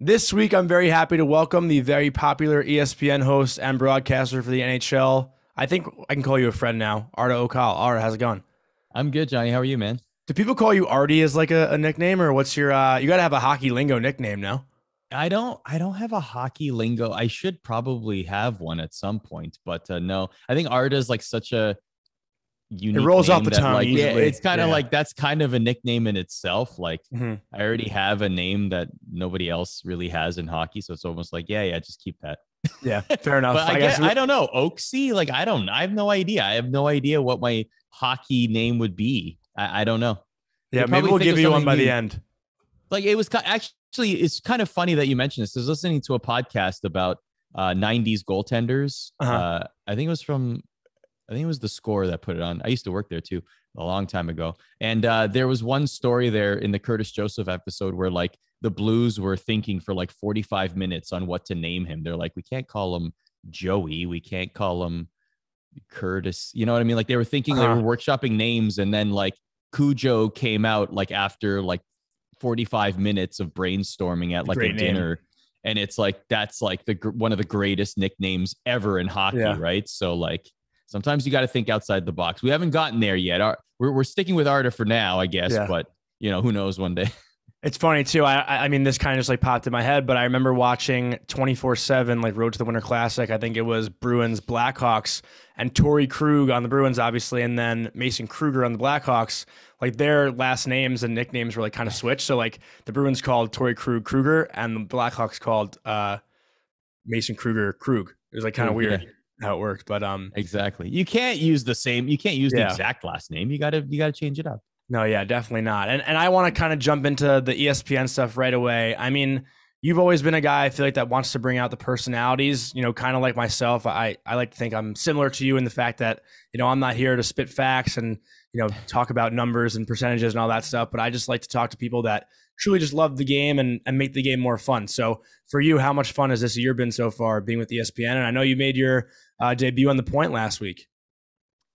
This week, I'm very happy to welcome the very popular ESPN host and broadcaster for the NHL. I think I can call you a friend now, Arda Ocal. Arda, how's it going? I'm good, Johnny. How are you, man? Do people call you Artie as like a, a nickname, or what's your? uh You got to have a hockey lingo nickname now. I don't. I don't have a hockey lingo. I should probably have one at some point, but uh, no. I think Arda is like such a unique. It rolls off the tongue. Like, yeah, it's kind of Yeah. like that's kind of a nickname in itself. Like Mhm. I already have a name that nobody else really has in hockey, so it's almost like yeah, yeah, just keep that. Yeah, fair enough. But I, guess I don't know. Oaksy, like I don't. I have no idea. I have no idea what my hockey name would be. I, I don't know. yeah, you'll maybe we'll give you one by something the end. like it was actually it's kind of funny that you mentioned this. I was listening to a podcast about uh 90s goaltenders. Uh-huh. Uh I think it was from I think it was the score that put it on. I used to work there too a long time ago. And uh there was one story there in the Curtis Joseph episode where like the Blues were thinking for like 45 minutes on what to name him. They're like, we can't call him Joey, we can't call him Curtis. You know what I mean? Like they were thinking Uh-huh. they were workshopping names and then like Cujo came out like after like 45 minutes of brainstorming at like Great a name. dinner and it's like that's like the one of the greatest nicknames ever in hockey Yeah. right so like sometimes you got to think outside the box we haven't gotten there yet Our, we're, we're sticking with Arda for now i guess Yeah. but you know who knows one day It's funny too. I I mean, this kind of just like popped in my head, but I remember watching 24 seven, like Road to the Winter Classic. I think it was Bruins Blackhawks and Torey Krug on the Bruins, obviously, and then Mason Kruger on the Blackhawks. Like their last names and nicknames were like kind of switched. So like the Bruins called Torey Krug Kruger, and the Blackhawks called uh, Mason Kruger Krug. It was like kind of weird how it worked, but um, exactly you can't use the same you can't use Yeah. the exact last name you gotta you gotta change it up No, yeah, definitely not. And and I want to kind of jump into the ESPN stuff right away. I mean, you've always been a guy I feel like that wants to bring out the personalities, you know, kind of like myself. I I like to think I'm similar to you in the fact that, you know, I'm not here to spit facts and, you know, talk about numbers and percentages and all that stuff, but I just like to talk to people that truly just love the game and and make the game more fun. So, for you, how much fun has this year been so far being with ESPN? And I know you made your uh, debut on the point last week.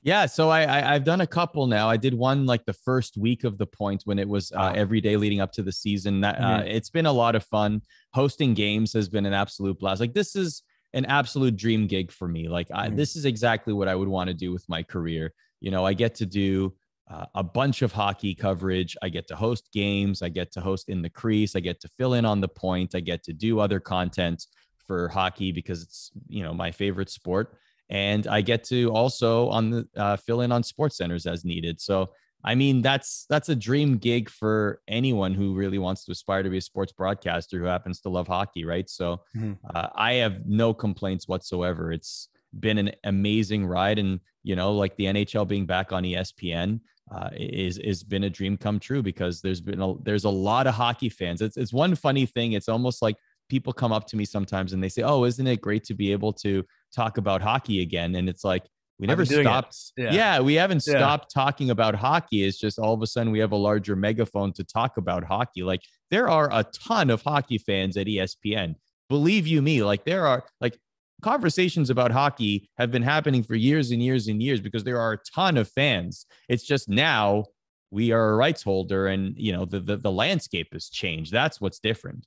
Yeah, so I, I I've done a couple now. I did one like the first week of the point when it was uh, every day leading up to the season. That uh, Mhm. it's been a lot of fun. Hosting games has been an absolute blast. Like this is an absolute dream gig for me. Like I, Mhm. this is exactly what I would want to do with my career. You know, I get to do uh, a bunch of hockey coverage. I get to host games. I get to host in the crease. I get to fill in on the point. I get to do other content for hockey because it's you know my favorite sport and I get to also on the uh, fill in on sports centers as needed. So I mean that's that's a dream gig for anyone who really wants to aspire to be a sports broadcaster who happens to love hockey, right? So Mhm. uh, I have no complaints whatsoever. It's been an amazing ride, and you know, like the NHL being back on ESPN uh, is is been a dream come true because there's been a, there's a lot of hockey fans. It's it's one funny thing. It's almost like people come up to me sometimes and they say, "Oh, isn't it great to be able to talk about hockey again?" And it's like we never been doing it. stopped. Yeah. Yeah. we haven't Yeah. stopped talking about hockey. It's just all of a sudden we have a larger megaphone to talk about hockey. Like there are a ton of hockey fans at ESPN. Believe you me, like there are like conversations about hockey have been happening for years and years and years because there are a ton of fans. It's just now we are a rights holder and you know the the, the landscape has changed. That's what's different.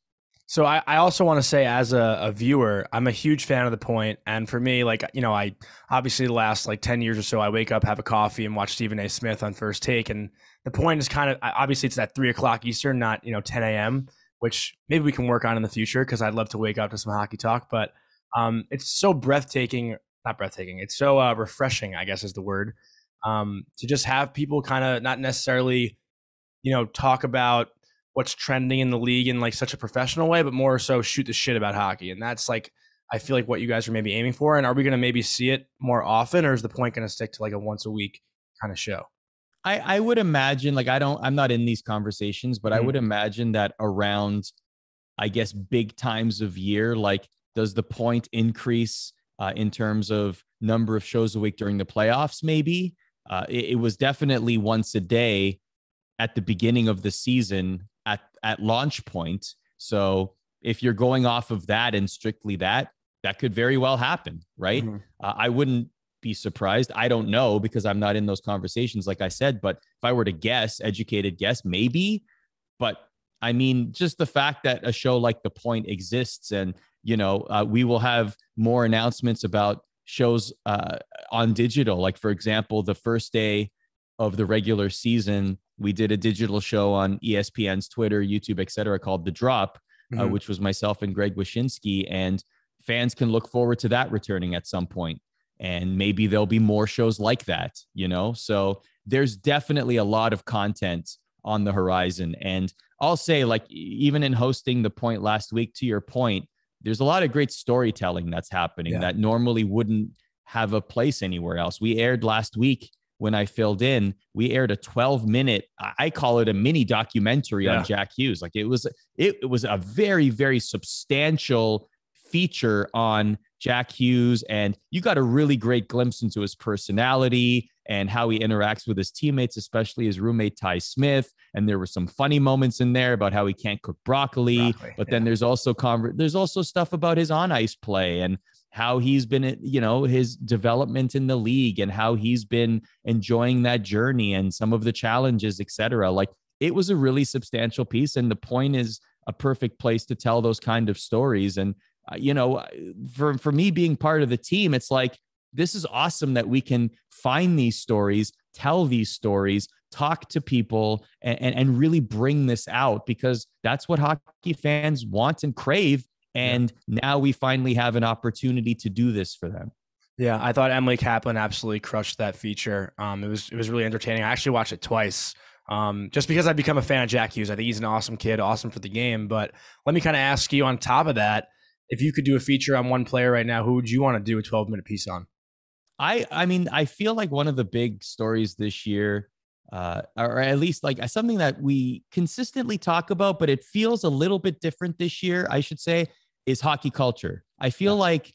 So I, I also want to say as a, a viewer, I'm a huge fan of the point. And for me, like, you know, I obviously the last like 10 years or so, I wake up, have a coffee and watch Stephen A. Smith on first take. And the point is kind of, obviously it's at three o'clock Eastern, not, you know, 10 a.m., which maybe we can work on in the future because I'd love to wake up to some hockey talk. But um, it's so breathtaking, not breathtaking. It's so uh, refreshing, I guess is the word, um, to just have people kind of not necessarily, you know, talk about what's trending in the league in like such a professional way, but more so shoot the shit about hockey. And that's like, I feel like what you guys are maybe aiming for. And are we going to maybe see it more often, or is the point going to stick to like a once a week kind of show? I, I would imagine, like, I don't, I'm not in these conversations, but I Mhm. would imagine that around, I guess, big times of year, like, does the point increase uh, in terms of number of shows a week during the playoffs? Maybe uh, it, it was definitely once a day at the beginning of the season at at launch point. So if you're going off of that and strictly that, that could very well happen, right? Mhm. Uh, I wouldn't be surprised. I don't know because I'm not in those conversations, like I said. But if I were to guess, educated guess, maybe. But I mean, just the fact that a show like The Point exists, and you know, uh, we will have more announcements about shows uh, on digital. Like, for example, the first day of the regular season, we did a digital show on ESPN's Twitter, YouTube, et cetera, called The Drop, uh, mm-hmm. uh, which was myself and Greg Wyshynski. And fans can look forward to that returning at some point. And maybe there'll be more shows like that, you know? So there's definitely a lot of content on the horizon. And I'll say, like, even in hosting the point last week, to your point, there's a lot of great storytelling that's happening yeah. that normally wouldn't have a place anywhere else. We aired last week when I filled in, we aired a 12 minute, I call it a mini documentary yeah. on Jack Hughes. Like it was, it, it was a very, very substantial feature on Jack Hughes. And you got a really great glimpse into his personality and how he interacts with his teammates, especially his roommate Ty Smith. And there were some funny moments in there about how he can't cook broccoli. broccoli but yeah. then there's also conver- there's also stuff about his on ice play and how he's been, you know, his development in the league and how he's been enjoying that journey and some of the challenges, etc. Like it was a really substantial piece, and the point is a perfect place to tell those kind of stories. And uh, you know, for for me being part of the team, it's like this is awesome that we can find these stories, tell these stories, talk to people, and, and, and really bring this out because that's what hockey fans want and crave. And yeah. now we finally have an opportunity to do this for them. Yeah, I thought Emily Kaplan absolutely crushed that feature. Um, it was it was really entertaining. I actually watched it twice. Um, just because I've become a fan of Jack Hughes, I think he's an awesome kid, awesome for the game. But let me kind of ask you on top of that, if you could do a feature on one player right now, who would you want to do a 12 minute piece on? I I mean, I feel like one of the big stories this year, uh, or at least like something that we consistently talk about, but it feels a little bit different this year, I should say, is hockey culture. I feel yeah. like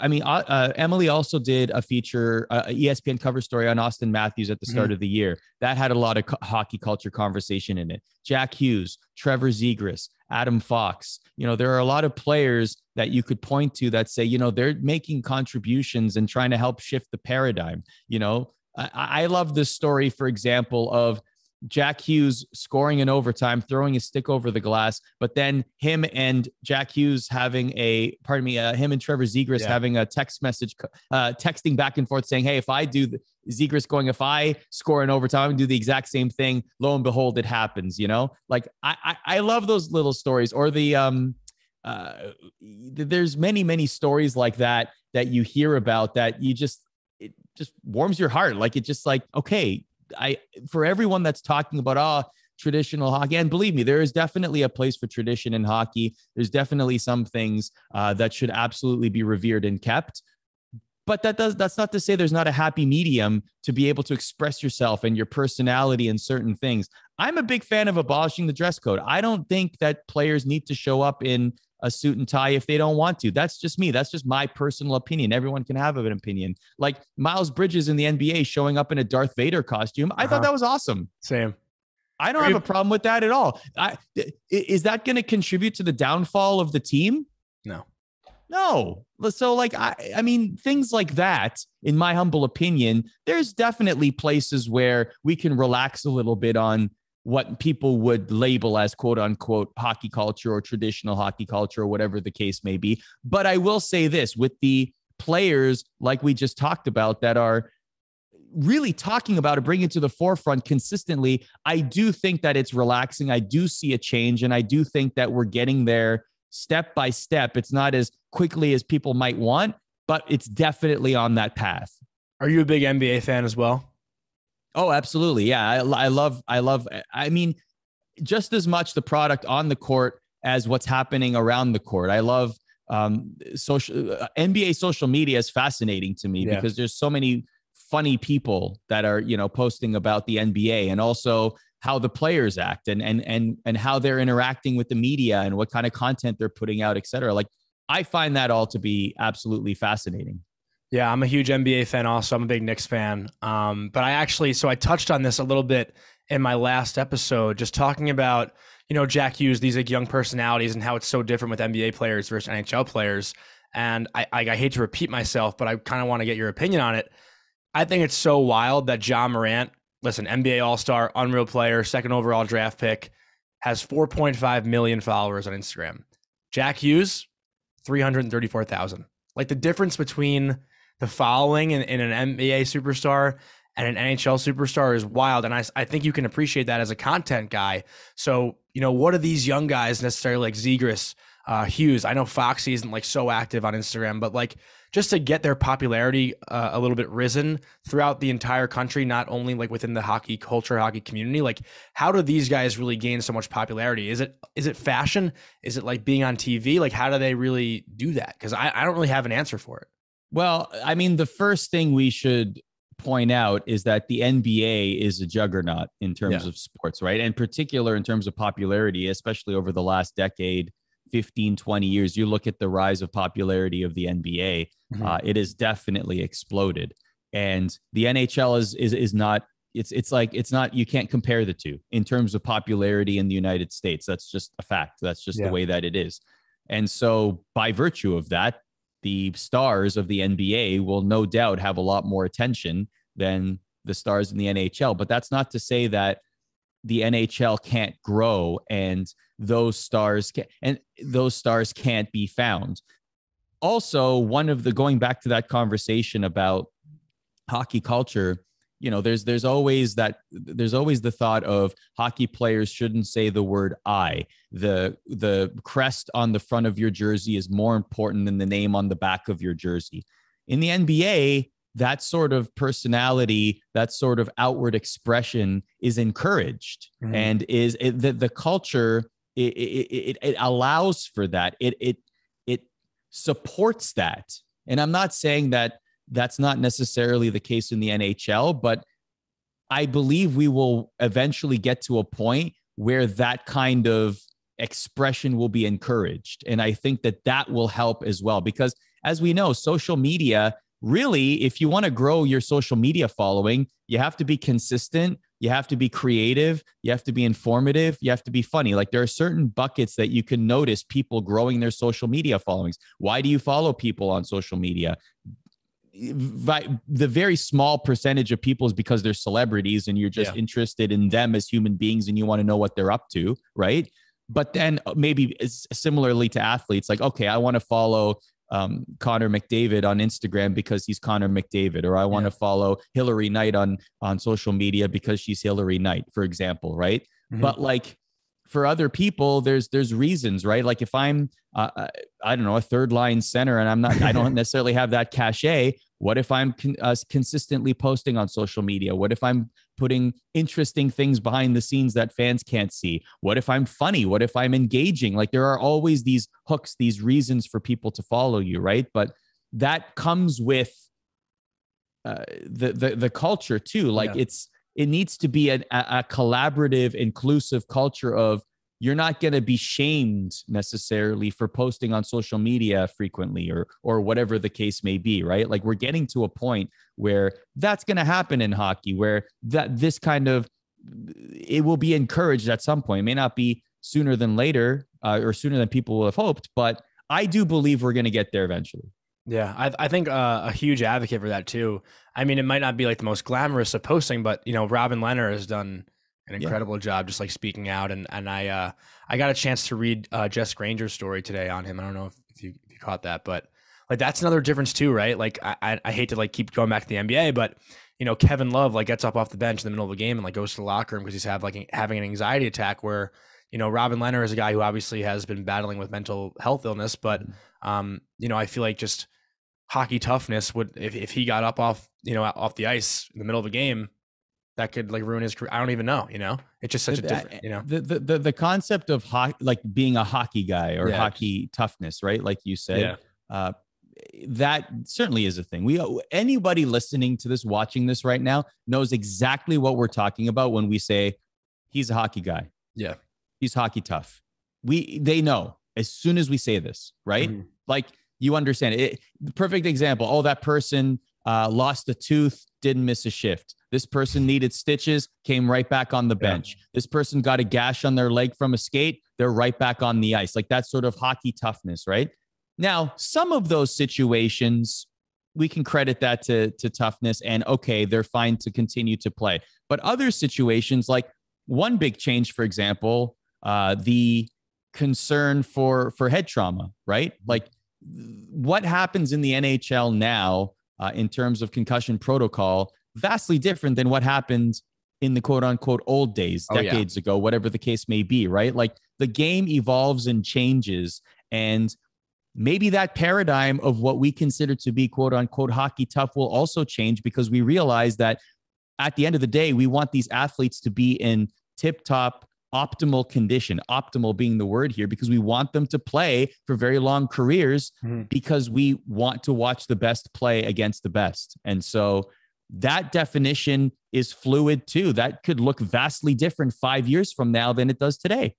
I mean, uh, uh, Emily also did a feature, uh, ESPN cover story on Auston Matthews at the start mm-hmm. of the year. That had a lot of co- hockey culture conversation in it. Jack Hughes, Trevor Zegras, Adam Fox. You know, there are a lot of players that you could point to that say, you know, they're making contributions and trying to help shift the paradigm. You know, I, I love this story, for example, of Jack Hughes scoring in overtime, throwing his stick over the glass, but then him and Jack Hughes having a, pardon me, uh, him and Trevor Zegras yeah. having a text message, uh, texting back and forth saying, Hey, if I do the Zegras going, if I score in overtime and do the exact same thing, lo and behold, it happens, you know, like I, I, I love those little stories or the, um, uh, there's many, many stories like that that you hear about that you just, it just warms your heart. Like it just like, okay, I for everyone that's talking about oh traditional hockey and believe me there is definitely a place for tradition in hockey. There's definitely some things uh, that should absolutely be revered and kept. But that does that's not to say there's not a happy medium to be able to express yourself and your personality in certain things. I'm a big fan of abolishing the dress code. I don't think that players need to show up in a suit and tie if they don't want to. That's just me. That's just my personal opinion. Everyone can have an opinion. Like Miles Bridges in the NBA showing up in a Darth Vader costume. I uh-huh. thought that was awesome. Same. I don't have a problem with that at all. I, is that going to contribute to the downfall of the team? No. No. So like I I mean things like that in my humble opinion there's definitely places where we can relax a little bit on what people would label as quote unquote hockey culture or traditional hockey culture or whatever the case may be. But I will say this with the players, like we just talked about, that are really talking about it, bringing it to the forefront consistently, I do think that it's relaxing. I do see a change. And I do think that we're getting there step by step. It's not as quickly as people might want, but it's definitely on that path. Are you a big NBA fan as well? Oh, absolutely. Yeah. I, I love, I love, I mean, just as much the product on the court as what's happening around the court. I love um, social uh, NBA social media is fascinating to me yeah. because there's so many funny people that are, you know, posting about the NBA and also how the players act and and and and how they're interacting with the media and what kind of content they're putting out, et cetera. Like I find that all to be absolutely fascinating. Yeah, I'm a huge NBA fan. Also, I'm a big Knicks fan. Um, but I actually, so I touched on this a little bit in my last episode, just talking about you know Jack Hughes, these like young personalities, and how it's so different with NBA players versus NHL players. And I, I, I hate to repeat myself, but I kind of want to get your opinion on it. I think it's so wild that Ja Morant, listen, NBA All Star, unreal player, second overall draft pick, has 4.5 million followers on Instagram. Jack Hughes, 334,000. Like the difference between the following in, in an NBA superstar and an NHL superstar is wild. And I, I think you can appreciate that as a content guy. So, you know, what are these young guys necessarily like Zegras, uh, Hughes? I know Foxy isn't like so active on Instagram, but like just to get their popularity uh, a little bit risen throughout the entire country, not only like within the hockey culture, hockey community. Like, how do these guys really gain so much popularity? Is it is it fashion? Is it like being on TV? Like, how do they really do that? Because I, I don't really have an answer for it. Well, I mean, the first thing we should point out is that the NBA is a juggernaut in terms yeah. of sports, right? And particular in terms of popularity, especially over the last decade 15, 20 years, you look at the rise of popularity of the NBA, mm-hmm. uh, it has definitely exploded. And the NHL is, is, is not, it's, it's like, it's not, you can't compare the two in terms of popularity in the United States. That's just a fact. That's just yeah. the way that it is. And so, by virtue of that, the stars of the NBA will no doubt have a lot more attention than the stars in the NHL. But that's not to say that the NHL can't grow and those stars can, and those stars can't be found. Also, one of the going back to that conversation about hockey culture, you know, there's there's always that there's always the thought of hockey players shouldn't say the word I. The the crest on the front of your jersey is more important than the name on the back of your jersey. In the NBA, that sort of personality, that sort of outward expression is encouraged mm-hmm. and is it, the, the culture, it, it, it, allows for that. It, it, it supports that. And I'm not saying that that's not necessarily the case in the NHL, but I believe we will eventually get to a point where that kind of expression will be encouraged. And I think that that will help as well, because as we know, social media really, if you want to grow your social media following, you have to be consistent. You have to be creative. You have to be informative. You have to be funny. Like there are certain buckets that you can notice people growing their social media followings. Why do you follow people on social media? The very small percentage of people is because they're celebrities and you're just yeah. interested in them as human beings and you want to know what they're up to, right? But then uh, maybe similarly to athletes, like, okay, I want to follow um, Connor McDavid on Instagram because he's Connor McDavid, or I want to follow Hilary Knight on on social media because she's Hilary Knight, for example, right? Mm-hmm. But like for other people, there's there's reasons, right? Like if I'm uh, uh I don't know a third line center and I'm not I don't necessarily have that cachet. What if I'm con- uh, consistently posting on social media? What if I'm putting interesting things behind the scenes that fans can't see? What if I'm funny? What if I'm engaging? Like there are always these hooks, these reasons for people to follow you, right? But that comes with uh, the, the the culture too. Like yeah. it's it needs to be a, a collaborative, inclusive culture of you're not going to be shamed necessarily for posting on social media frequently or or whatever the case may be right? Like we're getting to a point where that's going to happen in hockey where that this kind of it will be encouraged at some point. It may not be sooner than later uh, or sooner than people will have hoped but i do believe we're going to get there eventually yeah, I, I think uh, a huge advocate for that too. I mean, it might not be like the most glamorous of posting, but you know, Robin Lehner has done an incredible yeah. job just like speaking out and and I uh I got a chance to read uh Jess Granger's story today on him. I don't know if, if you if you caught that, but like that's another difference too, right? Like I I hate to like keep going back to the NBA, but you know, Kevin Love like gets up off the bench in the middle of the game and like goes to the locker room because he's have like having an anxiety attack where you know, Robin Lehner is a guy who obviously has been battling with mental health illness, but mm-hmm. um, you know, I feel like just hockey toughness would if, if he got up off, you know, off the ice in the middle of a game, that could like ruin his career. I don't even know, you know. It's just such a different, you know. The the the, the concept of hockey, like being a hockey guy or yeah. hockey toughness, right? Like you said, yeah. uh, that certainly is a thing. We anybody listening to this, watching this right now, knows exactly what we're talking about when we say he's a hockey guy. Yeah, he's hockey tough. We they know as soon as we say this, right? Mm-hmm. Like you understand it. The perfect example. Oh, that person uh, lost a tooth, didn't miss a shift. This person needed stitches, came right back on the bench. Yeah. This person got a gash on their leg from a skate, they're right back on the ice. Like that sort of hockey toughness, right? Now, some of those situations, we can credit that to, to toughness and okay, they're fine to continue to play. But other situations, like one big change, for example, uh, the concern for for head trauma, right? Like what happens in the NHL now uh, in terms of concussion protocol, vastly different than what happened in the quote unquote old days, decades oh, yeah. ago, whatever the case may be, right? Like the game evolves and changes. And maybe that paradigm of what we consider to be quote unquote hockey tough will also change because we realize that at the end of the day, we want these athletes to be in tip top optimal condition, optimal being the word here, because we want them to play for very long careers mm-hmm. because we want to watch the best play against the best. And so that definition is fluid too. That could look vastly different five years from now than it does today.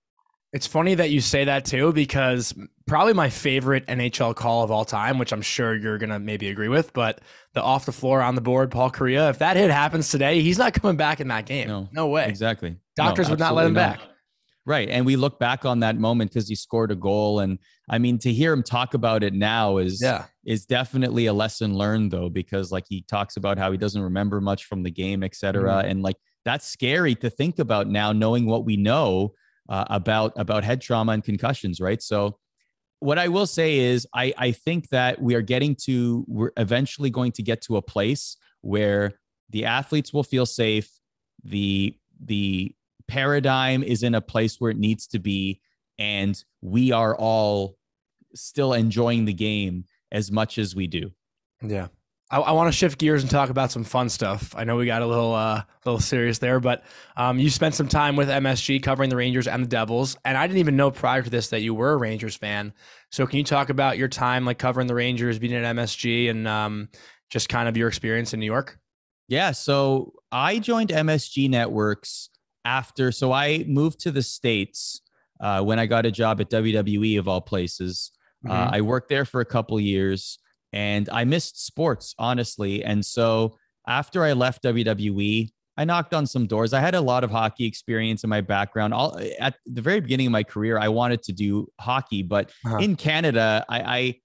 It's funny that you say that too, because probably my favorite NHL call of all time, which I'm sure you're gonna maybe agree with, but the off the floor on the board, Paul Kariya. If that hit happens today, he's not coming back in that game. No, no way. Exactly. Doctors no, would not let him not. back. Right. And we look back on that moment because he scored a goal. And I mean, to hear him talk about it now is yeah. is definitely a lesson learned though, because like he talks about how he doesn't remember much from the game, et cetera. Mm-hmm. And like that's scary to think about now, knowing what we know uh, about about head trauma and concussions, right? So what I will say is I, I think that we are getting to we're eventually going to get to a place where the athletes will feel safe, the the paradigm is in a place where it needs to be and we are all still enjoying the game as much as we do. Yeah I, I want to shift gears and talk about some fun stuff. I know we got a little, uh, little serious there, but um, you spent some time with MSG covering the Rangers and the Devils, and I didn't even know prior to this that you were a Rangers fan. So, can you talk about your time, like covering the Rangers, being at MSG, and um, just kind of your experience in New York? Yeah, so I joined MSG Networks after, so I moved to the States uh, when I got a job at WWE of all places. Uh, mm-hmm. Uh, I worked there for a couple years and I missed sports, honestly. And so after I left WWE, I knocked on some doors. I had a lot of hockey experience in my background. All, at the very beginning of my career, I wanted to do hockey, but uh-huh. in Canada, I, I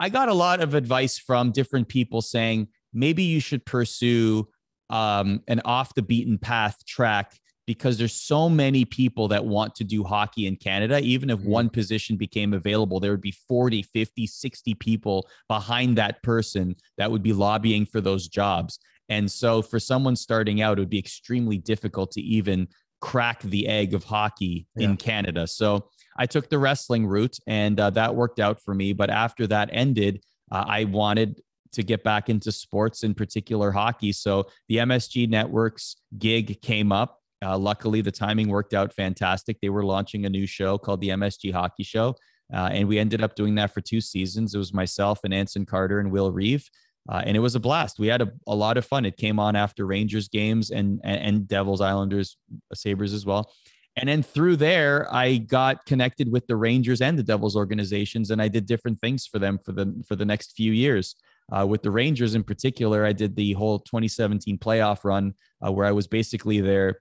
I got a lot of advice from different people saying maybe you should pursue um, an off the beaten path track because there's so many people that want to do hockey in Canada. Even if mm-hmm. one position became available, there would be 40, 50, 60 people behind that person that would be lobbying for those jobs. And so for someone starting out, it would be extremely difficult to even crack the egg of hockey yeah. in Canada. So I took the wrestling route and uh, that worked out for me. But after that ended, uh, I wanted to get back into sports, in particular hockey. So the MSG Networks gig came up. Uh, luckily, the timing worked out fantastic. They were launching a new show called the MSG Hockey Show. Uh, and we ended up doing that for two seasons. It was myself and Anson Carter and Will Reeve. Uh, and it was a blast. We had a, a lot of fun. It came on after Rangers games and, and, and Devils, Islanders, Sabres as well. And then through there, I got connected with the Rangers and the Devils organizations, and I did different things for them for the for the next few years. Uh, with the Rangers in particular, I did the whole 2017 playoff run uh, where I was basically their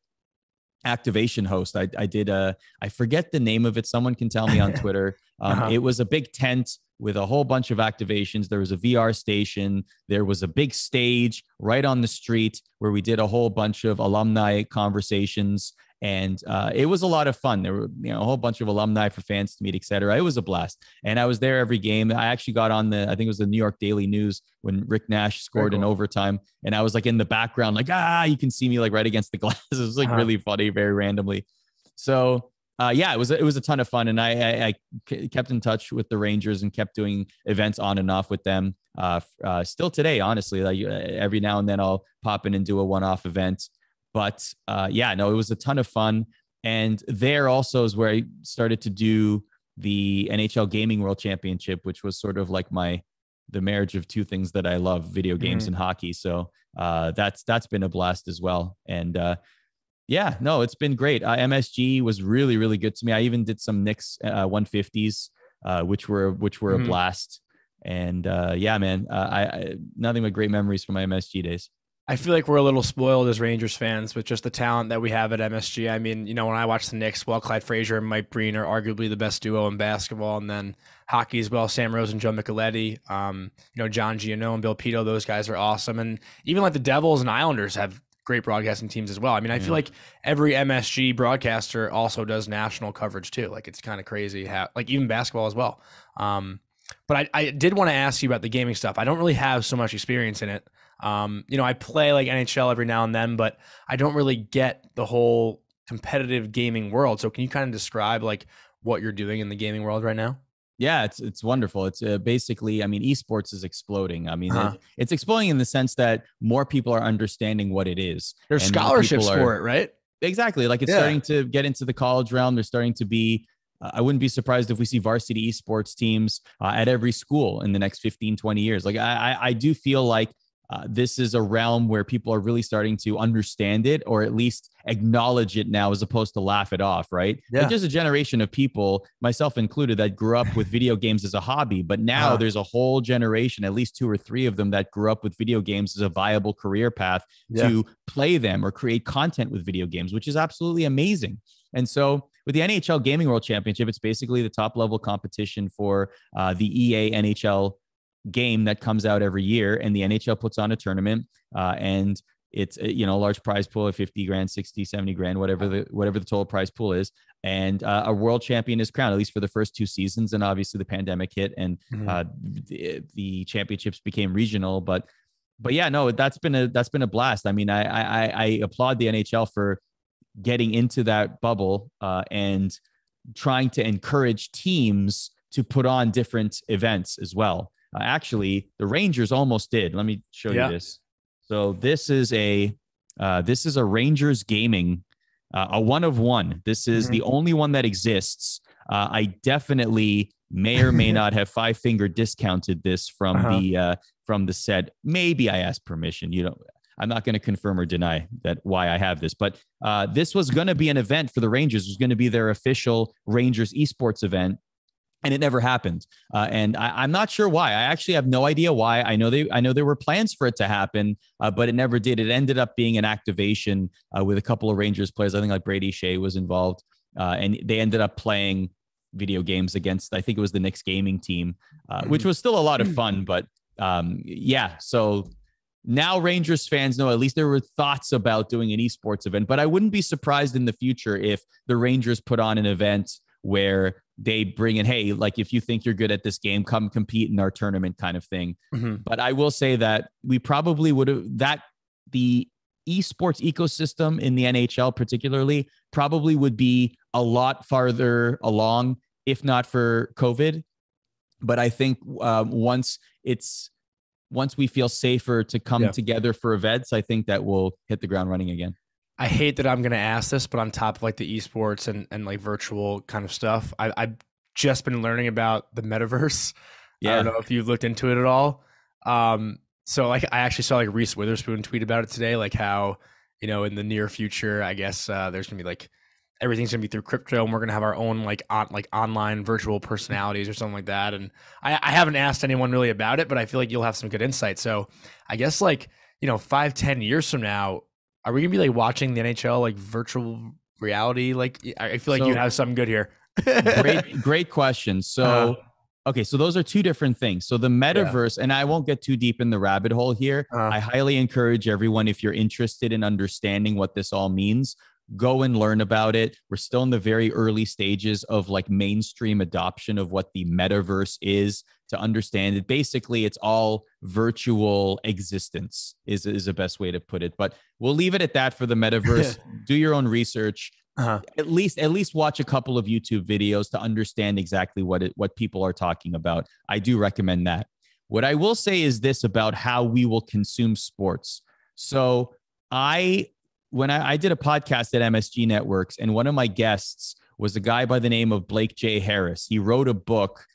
activation host. I, I did a, I forget the name of it. Someone can tell me on Twitter. Um, uh-huh. It was a big tent with a whole bunch of activations. There was a VR station. There was a big stage right on the street where we did a whole bunch of alumni conversations and uh, it was a lot of fun. There were you know a whole bunch of alumni for fans to meet, etc. It was a blast, and I was there every game. I actually got on the I think it was the New York Daily News when Rick Nash scored cool. in overtime, and I was like in the background, like ah, you can see me like right against the glass. it was like uh-huh. really funny, very randomly. So uh, yeah, it was it was a ton of fun, and I, I, I, kept in touch with the Rangers and kept doing events on and off with them. Uh, uh, still today, honestly, like uh, every now and then I'll pop in and do a one-off event. But uh, yeah, no, it was a ton of fun. And there also is where I started to do the NHL Gaming World Championship, which was sort of like my the marriage of two things that I love: video games mm-hmm. and hockey. So uh, that's that's been a blast as well. And uh, yeah, no, it's been great. Uh, MSG was really really good to me. I even did some Knicks uh, 150s, uh, which were which were mm-hmm. a blast. And uh, yeah, man, uh, I, I nothing but great memories from my MSG days. I feel like we're a little spoiled as Rangers fans with just the talent that we have at MSG. I mean, you know, when I watch the Knicks, well, Clyde Frazier and Mike Breen are arguably the best duo in basketball, and then hockey as well. Sam Rosen and Joe Micheletti, um, you know, John Giannone and Bill Pidto, those guys are awesome, and even like the Devils and Islanders have great broadcasting teams as well. I mean, I Yeah. feel like every MSG broadcaster also does national coverage too. Like it's kind of crazy how like even basketball as well. Um, but I, I did want to ask you about the gaming stuff. I don't really have so much experience in it. Um, you know, I play like NHL every now and then, but I don't really get the whole competitive gaming world. So can you kind of describe like what you're doing in the gaming world right now? Yeah, it's it's wonderful. It's uh, basically, I mean, esports is exploding. I mean, Uh-huh. it- it's exploding in the sense that more people are understanding what it is. There's scholarships are- for it, right? Exactly. Like it's Yeah. starting to get into the college realm. There's starting to be, uh, I wouldn't be surprised if we see varsity esports teams uh, at every school in the next 15, 20 years. Like I, I, I do feel like uh, this is a realm where people are really starting to understand it or at least acknowledge it now as opposed to laugh it off, right? Yeah. Like there's a generation of people, myself included, that grew up with video games as a hobby, but now Uh-huh. there's a whole generation, at least two or three of them, that grew up with video games as a viable career path Yeah. to play them or create content with video games, which is absolutely amazing. And so with the NHL Gaming World Championship, it's basically the top level competition for uh, the EA NHL game that comes out every year. And the NHL puts on a tournament uh, and it's uh, you know a large prize pool of 50 grand 60 70 grand whatever the whatever the total prize pool is and uh, a world champion is crowned at least for the first two seasons and obviously the pandemic hit and Mhm. uh, the, the championships became regional but but yeah no that's been a that's been a blast i mean i i, I applaud the nhl for getting into that bubble uh, and trying to encourage teams to put on different events as well uh, actually the rangers almost did let me show Yeah. you this so this is a uh, this is a rangers gaming uh, a one of one this is Mhm. the only one that exists uh, i definitely may or may not have five finger discounted this from Uh-huh. the uh, from the set. Maybe I asked permission. You know, I'm not going to confirm or deny that why I have this, but uh, this was going to be an event for the Rangers. It was going to be their official Rangers esports event. And it never happened, uh, and I, I'm not sure why. I actually have no idea why. I know they, I know there were plans for it to happen, uh, but it never did. It ended up being an activation uh, with a couple of Rangers players. I think like Brady Skjei was involved, uh, and they ended up playing video games against I think it was the Knicks gaming team, uh, which was still a lot of fun. But um, yeah, so now Rangers fans know at least there were thoughts about doing an esports event. But I wouldn't be surprised in the future if the Rangers put on an event where they bring in, hey, like if you think you're good at this game, come compete in our tournament kind of thing. Mhm. But I will say that we probably would have that the esports ecosystem in the NHL, particularly, probably would be a lot farther along if not for COVID. But I think um, once it's once we feel safer to come Yeah. together for events, I think that we'll hit the ground running again. I hate that I'm going to ask this, but on top of like the esports and, and like virtual kind of stuff, I, I've just been learning about the metaverse. Yeah. I don't know if you've looked into it at all. Um, so like I actually saw like Reese Witherspoon tweet about it today, like how you know in the near future, I guess uh, there's gonna be like everything's gonna be through crypto, and we're gonna have our own like on like online virtual personalities or something like that. And I, I haven't asked anyone really about it, but I feel like you'll have some good insight. So I guess like you know five ten years from now, are we gonna be like watching the NHL like virtual reality? Like I feel like you have something good here. great, great question. So, Uh-huh. okay, so those are two different things. So the metaverse, and I won't get too deep in the rabbit hole here. Uh-huh. I highly encourage everyone, if you're interested in understanding what this all means, go and learn about it. We're still in the very early stages of like mainstream adoption of what the metaverse is. To understand it, basically, it's all virtual existence is is the best way to put it. But we'll leave it at that for the metaverse. Do your own research Uh-huh. at least at least watch a couple of YouTube videos to understand exactly what it, what people are talking about. I do recommend that. What I will say is this about how we will consume sports. So I when I, I did a podcast at MSG Networks, and one of my guests was a guy by the name of Blake J. Harris. He wrote a book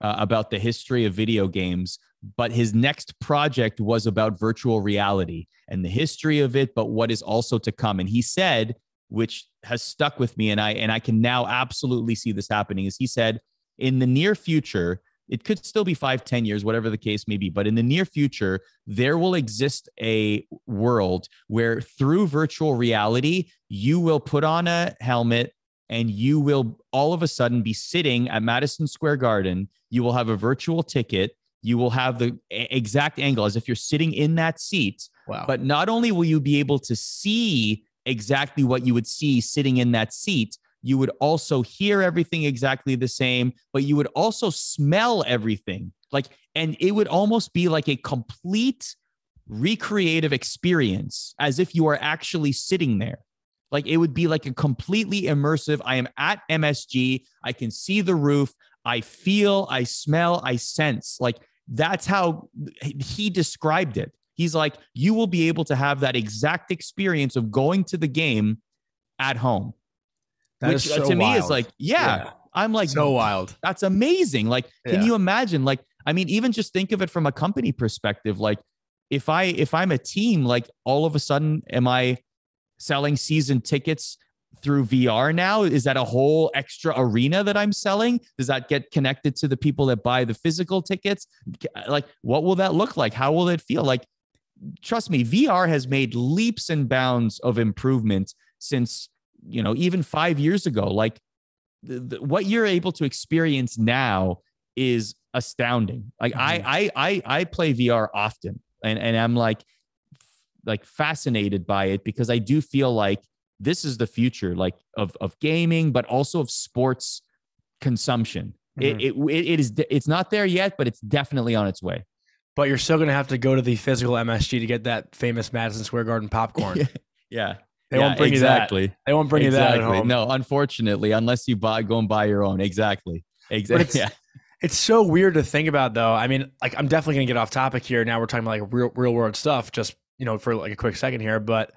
uh, about the history of video games, but his next project was about virtual reality and the history of it, but what is also to come. And he said, which has stuck with me, and I and I can now absolutely see this happening, is he said, in the near future, it could still be five, ten years, whatever the case may be, but in the near future, there will exist a world where through virtual reality, you will put on a helmet and you will all of a sudden be sitting at Madison Square Garden. You will have a virtual ticket. you will have the exact angle as if you're sitting in that seat. Wow. But not only will you be able to see exactly what you would see sitting in that seat, you would also hear everything exactly the same, but you would also smell everything. Like, and it would almost be like a complete recreative experience as if you are actually sitting there. Like it would be like a completely immersive. I am at MSG. I can see the roof. I feel, I smell, I sense. Like that's how he described it. He's like, you will be able to have that exact experience of going to the game at home. That which uh, so to me is like, yeah, Yeah. I'm like, so wild. that's amazing. Like, can Yeah. you imagine? Like, I mean, even just think of it from a company perspective. Like, if I if I'm a team, like all of a sudden, am I selling season tickets through VR now? Is that a whole extra arena that I'm selling? Does that get connected to the people that buy the physical tickets? Uh, like, what will that look like? How will it feel? Like, trust me, VR has made leaps and bounds of improvement since you know even five years ago. Like, the, the, what you're able to experience now is astounding. Like, I mm-hmm. I I I play VR often, and and I'm like like fascinated by it because I do feel like this is the future, like of of gaming, but also of sports consumption. It, mm-hmm. it it it is it's not there yet, but it's definitely on its way. But you're still gonna have to go to the physical MSG to get that famous Madison Square Garden popcorn. Yeah, They Yeah, won't bring exactly. you that. They won't bring exactly. you that at home. No, unfortunately, unless you buy go and buy your own. Exactly. Exactly. it's- Yeah. It's so weird to think about, though. I mean, like, I'm definitely gonna get off topic here. Now we're talking about like real, real world stuff, just you know, for like a quick second here. But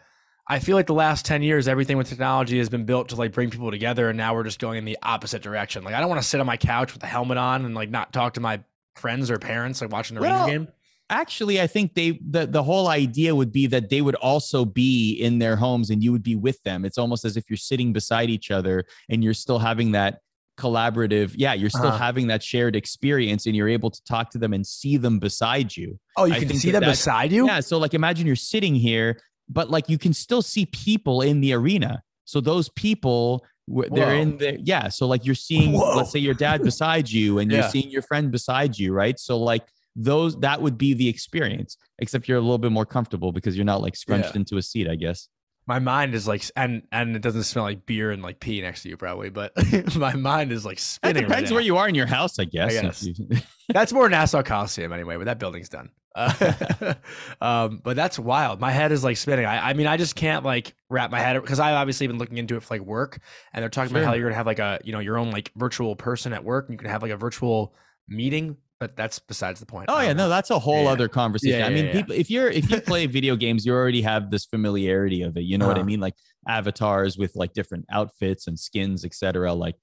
I feel like the last ten years, everything with technology has been built to like bring people together, and now we're just going in the opposite direction. Like, I don't want to sit on my couch with a helmet on and like not talk to my friends or parents, like watching the Well, Ranger game. Actually, I think they the the whole idea would be that they would also be in their homes and you would be with them. It's almost as if you're sitting beside each other and you're still having that collaborative. Yeah, you're still Uh-huh. having that shared experience and you're able to talk to them and see them beside you. Oh, you I can see them beside you. Yeah. So like imagine you're sitting here, but like you can still see people in the arena. So those people they're Whoa. in there. Yeah. So like you're seeing, Whoa. let's say your dad beside you and Yeah. you're seeing your friend beside you, right? So like those that would be the experience, except you're a little bit more comfortable because you're not like scrunched Yeah. into a seat, I guess. My mind is like, and and it doesn't smell like beer and like pee next to you probably, but my mind is like That spinning. right depends now. where you are in your house, I guess. if guess. That's more Nassau Coliseum anyway, but that building's done. Uh, um, but that's wild. My head is like spinning. I, I mean, I just can't like wrap my head because I've obviously been looking into it for like work, and they're talking about how you're gonna have like a you know your own like virtual person at work, and you can have like a virtual meeting. But that's besides the point. Oh yeah, don't no, that's a whole Yeah. other conversation. Yeah, I mean, yeah. people if you're if you play video games, you already have this familiarity of it. You know what I Uh-huh. mean? Like avatars with like different outfits and skins, etc. Like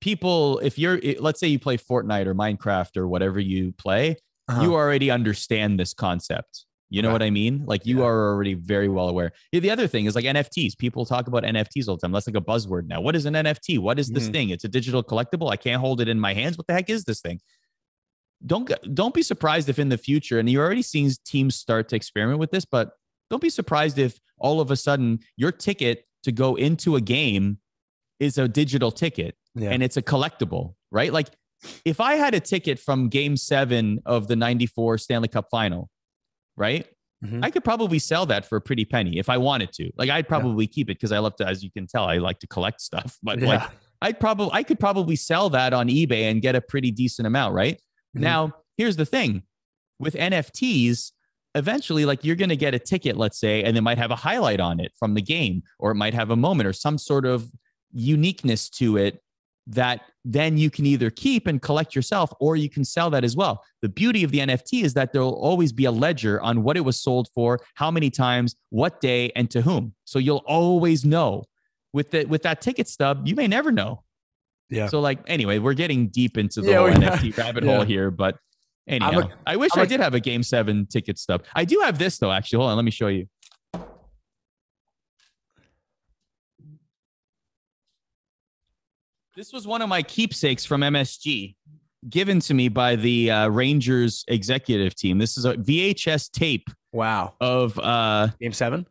people, if you're let's say you play Fortnite or Minecraft or whatever you play, Uh-huh. you already understand this concept. You know Okay. what I mean? Like you Yeah. are already very well aware. Yeah, the other thing is like NFTs. People talk about NFTs all the time. That's like a buzzword now. What is an NFT? What is this Mhm. thing? It's a digital collectible. I can't hold it in my hands. What the heck is this thing? Don't don't be surprised if in the future, and you're already seeing teams start to experiment with this, but don't be surprised if all of a sudden your ticket to go into a game is a digital ticket yeah. and it's a collectible, right? Like if I had a ticket from game seven of the 94 Stanley Cup final, right? Mhm. I could probably sell that for a pretty penny if I wanted to. Like I'd probably keep it because I love to, as you can tell, I like to collect stuff. But like I'd probably I could probably sell that on eBay and get a pretty decent amount, right? Mhm. Now, here's the thing. With NFTs, eventually like you're going to get a ticket, let's say, and it might have a highlight on it from the game or it might have a moment or some sort of uniqueness to it that then you can either keep and collect yourself or you can sell that as well. The beauty of the NFT is that there'll always be a ledger on what it was sold for, how many times, what day, and to whom. So you'll always know. With the with that ticket stub, you may never know. Yeah. So like anyway, we're getting deep into the Yeah, NFT rabbit yeah. hole here, but anyhow, a- I wish I'm I a- did have a game seven ticket stub. I do have this though, actually. Hold on, let me show you. This was one of my keepsakes from MSG, given to me by the uh, Rangers executive team. This is a VHS tape Wow. of, uh, Game seven.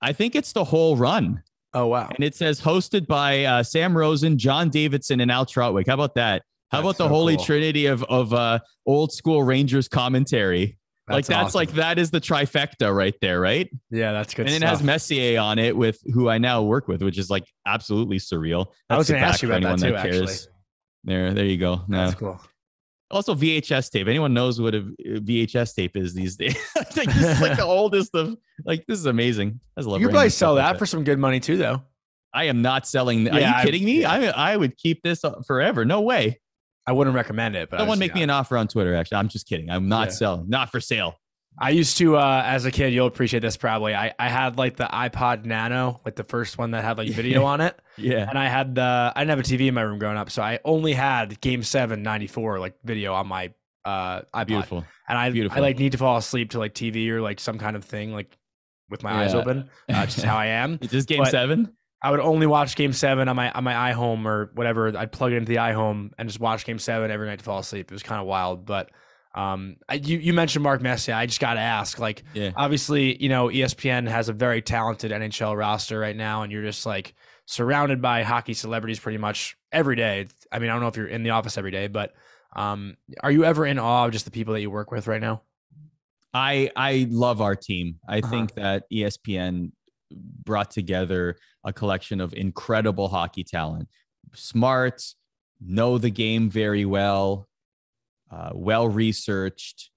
I think it's the whole run. Oh wow. And it says hosted by uh, Sam Rosen, John Davidson, and Al Trautwig. How about that? How That's about the so holy cool. trinity of of uh, old school Rangers commentary? like that's like that is the trifecta right there, right? yeah, that's good. and it has Messier on it with who I now work with, which is like absolutely surreal. I was gonna ask you about that too, actually. There, there you go. No. That's cool. Also, VHS tape. Anyone knows what a VHS tape is these days? like, this is like the oldest of. Like this is amazing. I love. You could probably sell stuff like that for some good money too, though. I am not selling. Are you I- kidding me? yeah. I I would keep this forever. No way. I wouldn't recommend it, but Someone make me an offer on Twitter. Actually, I'm just kidding. I'm not Yeah. selling. Not for sale. I used to, uh, as a kid, you'll appreciate this probably. I, I had like the iPod Nano, like the first one that had like video on it. Yeah. And I had the, I didn't have a TV in my room growing up. So I only had Game 7 94, like video on my uh, iPod. Beautiful. And I, Beautiful. I like need to fall asleep to like TV or like some kind of thing, like with my eyes Yeah. open, uh, just how I am. Is this game But- seven? I would only watch Game Seven on my on my iHome or whatever. I'd plug it into the iHome and just watch Game Seven every night to fall asleep. It was kind of wild, but um, I, you you mentioned Mark Messier. I just got to ask, like, Yeah. obviously, you know, ESPN has a very talented NHL roster right now, and you're just like surrounded by hockey celebrities pretty much every day. I mean, I don't know if you're in the office every day, but um, are you ever in awe of just the people that you work with right now? I I love our team. I Uh-huh. think that ESPN brought together a collection of incredible hockey talent. Smart, know the game very well, uh, well researched,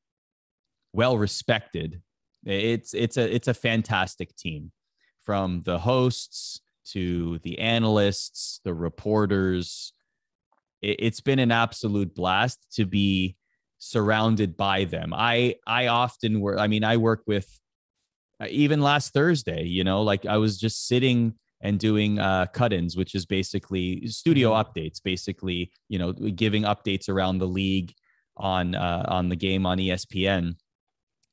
well respected. It's it's a it's a fantastic team, from the hosts to the analysts, the reporters. It, it's been an absolute blast to be surrounded by them. I I often work. I mean, I work with uh, even last Thursday. You know, like I was just sitting and doing uh, cut-ins, which is basically studio updates. Basically, you know, giving updates around the league on uh, on the game on ESPN.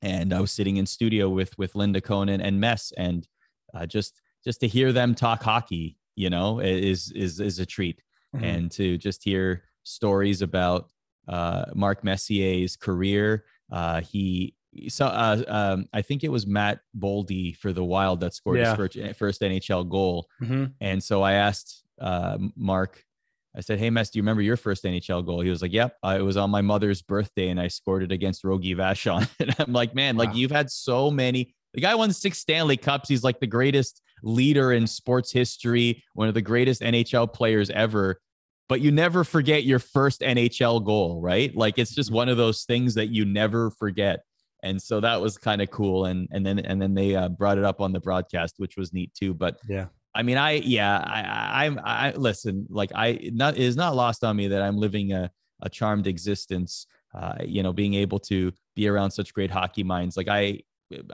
And I was sitting in studio with with Linda Cohn and Mess, and uh, just just to hear them talk hockey, you know, is is is a treat and to just hear stories about uh, Mark Messier's career. Uh, he so uh, um, I think it was Matt Boldy for the Wild that scored Yeah. his first, first NHL goal, hmm and so I asked uh, Mark. I said, "Hey, Mess, do you remember your first NHL goal?" He was like, "Yep, uh, it was on my mother's birthday, and I scored it against Rogie Vachon." and I'm like, "Man, like you've had so many." The guy won six Stanley Cups. He's like the greatest leader in sports history, one of the greatest NHL players ever. But you never forget your first NHL goal, right? Like it's just one of those things that you never forget. And so that was kind of cool. And and then and then they uh, brought it up on the broadcast, which was neat too. But Yeah. I mean, I yeah, I, I I'm I listen. Like I not it is not lost on me that I'm living a a charmed existence. Uh, you know, being able to be around such great hockey minds. Like I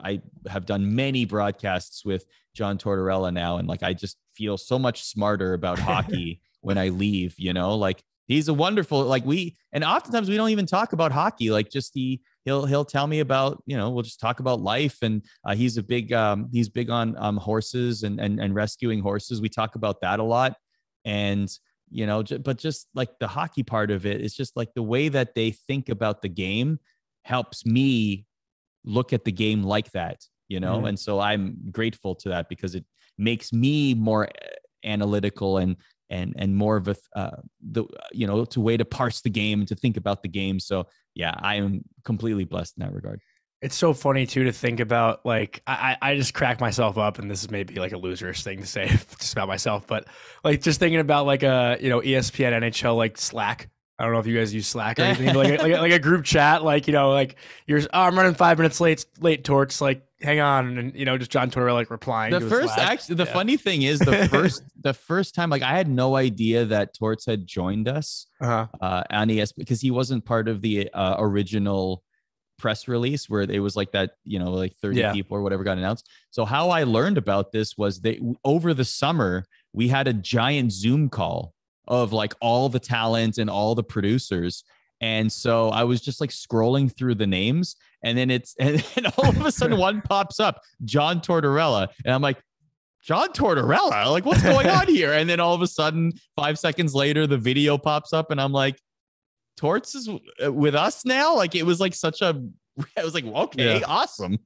I have done many broadcasts with John Tortorella now, and like I just feel so much smarter about hockey when I leave. You know, like he's a wonderful like we and oftentimes we don't even talk about hockey. Like just the he'll he'll tell me about you know we'll just talk about life and uh, he's a big um, he's big on um, horses and, and and rescuing horses. We talk about that a lot, and you know, j- but just like the hockey part of it, it's just like the way that they think about the game helps me look at the game like that, you know, Mhm. and so I'm grateful to that because it makes me more uh, analytical and and and more of a uh, the you know to way to parse the game to think about the game. So yeah, I am completely blessed in that regard. It's so funny too to think about. Like, I, I just crack myself up, and this is maybe like a loserish thing to say just about myself, but like just thinking about like a you know ESPN NHL like Slack. I don't know if you guys use Slack or anything, but like a, like, a, like a group chat. Like you know, like you're oh, I'm running five minutes late, late torts. Like hang on, and you know, just John Tortorella like replying. the first actually the Yeah. funny thing is the first the first time like i had no idea that torts had joined us Uh-huh. uh on es because he wasn't part of the uh, original press release where it was like that you know like 30 Yeah. people or whatever got announced so how i learned about this was they over the summer we had a giant zoom call of like all the talent and all the producers and so I was just like scrolling through the names, and then it's and, and all of a sudden one pops up, John Tortorella, and I'm like, John Tortorella, like what's going on here? And then all of a sudden, five seconds later, the video pops up, and I'm like, Torts is uh, with us now. Like it was like such a, I was like, okay, Yeah. awesome.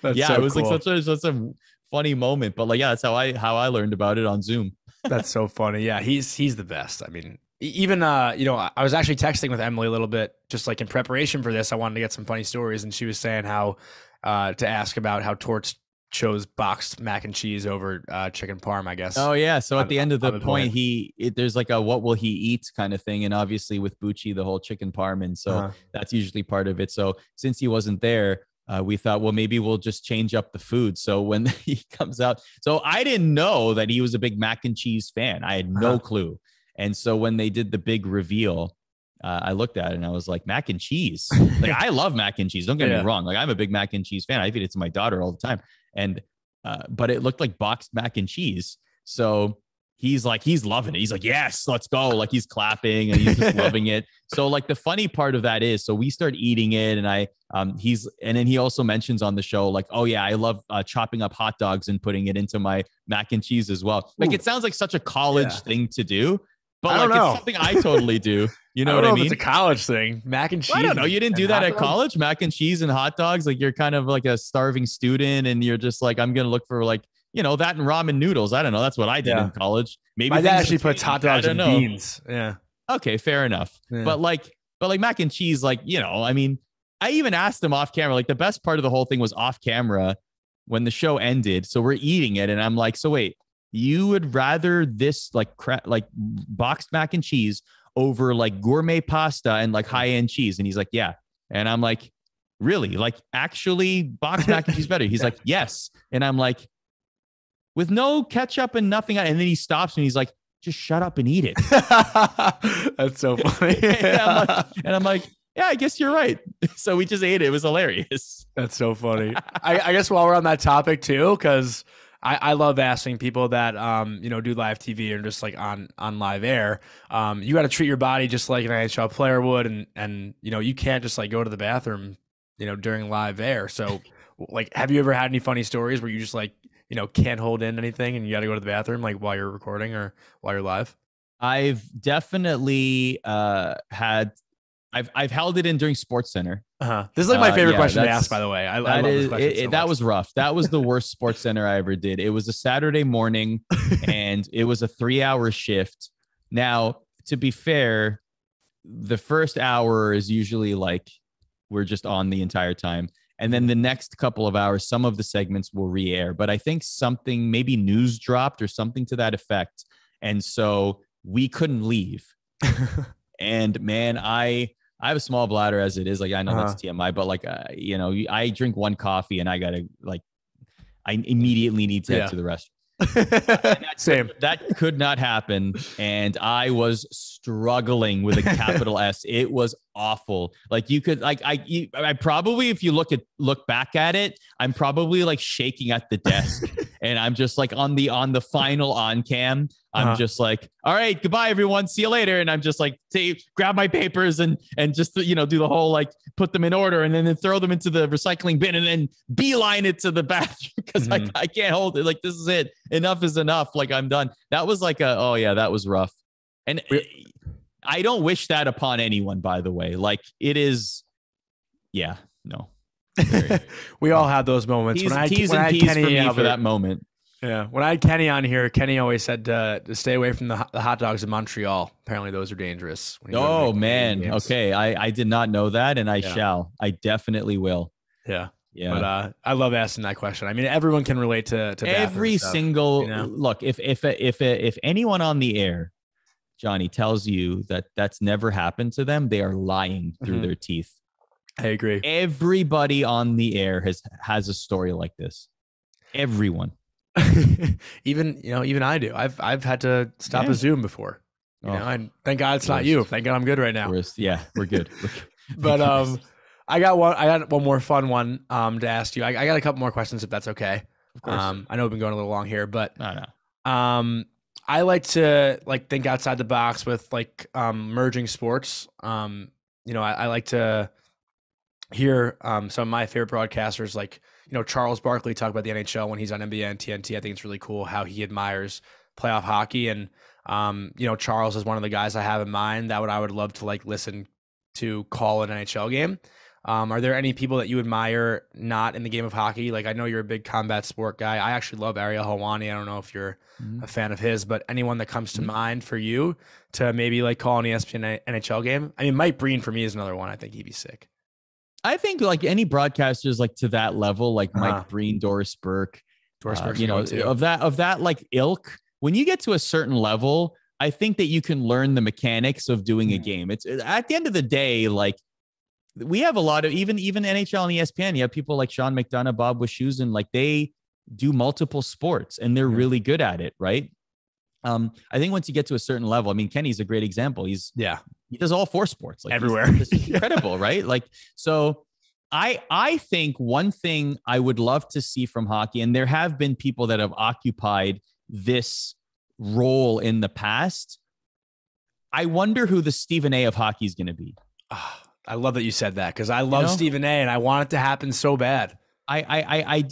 That's yeah, so it was cool. like such a such a funny moment. But like, yeah, that's how I how I learned about it on Zoom. That's so funny. Yeah, he's he's the best. I mean, Even uh, you know, I was actually texting with Emily a little bit, just like in preparation for this. I wanted to get some funny stories, and she was saying how uh, to ask about how Torts chose boxed mac and cheese over uh, chicken parm. I guess. Oh yeah. So on- at the end of the the point, point. he it, there's like a what will he eat kind of thing, and obviously with Bucci, the whole chicken parm, and so Uh-huh. that's usually part of it. So since he wasn't there, uh, we thought, well, maybe we'll just change up the food. So when he comes out, so I didn't know that he was a big mac and cheese fan. I had no Uh-huh. clue. And so when they did the big reveal, uh, I looked at it and I was like, mac and cheese. Like I love mac and cheese. Don't get Yeah. me wrong. Like I'm a big mac and cheese fan. I feed it to my daughter all the time. And uh, but it looked like boxed mac and cheese. So he's like, he's loving it. He's like, yes, let's go. Like he's clapping and he's just loving it. So like the funny part of that is, so we start eating it, and I, um, he's, and then he also mentions on the show, like, oh yeah, I love uh, chopping up hot dogs and putting it into my mac and cheese as well. Like Ooh. it sounds like such a college Yeah. thing to do, but I like know. it's something I totally do. You know I what I know if mean? It's a college thing. Mac and cheese. Well, I don't know. You didn't do that at college, mac and cheese and hot dogs. Like you're kind of like a starving student, and you're just like, I'm gonna look for like, you know, that and ramen noodles. I don't know. That's what I did Yeah. in college. Maybe My dad actually puts hot dogs and know. beans. Yeah. Okay, fair enough. Yeah. But like, but like mac and cheese, like you know, I mean, I even asked him off camera. Like the best part of the whole thing was off camera when the show ended. So we're eating it, and I'm like, so wait, you would rather this like cra- like boxed mac and cheese over like gourmet pasta and like high end cheese? And he's like, yeah. And I'm like, really? Like actually, boxed mac and cheese better? He's like, yes. And I'm like, with no ketchup and nothing. And then he stops and he's like, just shut up and eat it. That's so funny. and, I'm like, and I'm like, yeah, I guess you're right. So we just ate it. It was hilarious. That's so funny. I, I guess while we're on that topic too, because I, I love asking people that um you know do live TV or just like on on live air. Um, you got to treat your body just like an NHL player would, and and you know you can't just like go to the bathroom, you know, during live air. So, like, have you ever had any funny stories where you just like you know can't hold in anything and you got to go to the bathroom like while you're recording or while you're live? I've definitely uh, had. I've I've held it in during Sports Center. Uh-huh. This is like my Uh, favorite yeah, question to ask, by the way. I, I That love is question it- so that was rough. That was the worst Sports Center I ever did. It was a Saturday morning, and it was a three-hour shift. Now, to be fair, the first hour is usually like we're just on the entire time. And then the next couple of hours, some of the segments will re air. But I think something, maybe news dropped or something to that effect. And so we couldn't leave. and man, I. I have a small bladder as it is. Like I know that's TMI, but like uh, you know, I drink one coffee and I gotta like, I immediately need to head to the restroom. Same. That could not happen. And I was struggling with a capital S. It was awful. Like you could like I you, I probably if you look at look back at it, I'm probably like shaking at the desk. and I'm just like on the on the final on cam. I'm Uh-huh. just like, all right, goodbye everyone. See you later. And I'm just like, say, grab my papers and and just you know do the whole like put them in order and then, then throw them into the recycling bin and then beeline it to the bathroom because Mhm. I, I can't hold it. Like this is it. Enough is enough. Like I'm done. That was like a oh yeah, that was rough. And We- I don't wish that upon anyone, by the way. Like it is, yeah, no. Very- we all had those moments. T's, when I, T's when I and P's for Kenny me over- for that moment. Yeah, when I had Kenny on here, Kenny always said to, to stay away from the, hot- the hot dogs in Montreal. Apparently, those are dangerous. when you go to Oh man. Okay. I, I did not know that and I Yeah. shall. I definitely will. Yeah, Yeah. but uh, I love asking that question. I mean, everyone can relate to to Every stuff. single you know? look, if if if if anyone on the air, Johnny tells you that that's never happened to them, they are lying through Mhm. their teeth. I agree. Everybody on the air has has a story like this. Everyone. even you know, even I do. I've I've had to stop Yeah. a Zoom before. You Oh, know, and thank God it's not you. Thank God I'm good right now. We're- yeah, we're good. We're good. But um. I got one. I got one more fun one um to ask you. I, I got a couple more questions if that's okay. of course. Um, I know we've been going a little long here, but no, no. um, I like to like think outside the box with like um merging sports. Um, you know, I, I like to hear um some of my favorite broadcasters like you know Charles Barkley talk about the NHL when he's on NBA and TNT. I think it's really cool how he admires playoff hockey and um you know Charles is one of the guys I have in mind that would I would love to like listen to call an NHL game. Um, are there any people that you admire not in the game of hockey? Like I know you're a big combat sport guy. I actually love Ariel Helwani. I don't know if you're Mhm. a fan of his, but anyone that comes to Mhm. mind for you to maybe like call an ESPN NHL game? I mean, Mike Breen for me is another one. I think he'd be sick. I think like any broadcasters like to that level, like Uh-huh. Mike Breen, Doris Burke, Doris uh, you know, of that of that like ilk. When you get to a certain level, I think that you can learn the mechanics of doing a Mhm. game. It's at the end of the day, like we have a lot of even even NHL and ESPN. You have people like Sean McDonough, Bob Wischusen, like they do multiple sports and they're really good at it, right? Um, I think once you get to a certain level, I mean, Kenny's a great example. He's yeah, he does all four sports like he's Everywhere. just incredible right like so i i think one thing i would love to see from hockey and there have been people that have occupied this role in the past i wonder who the stephen a of hockey is going to be Ah, I love that you said that because I love know? Stephen A. and I want it to happen so bad. I, I I I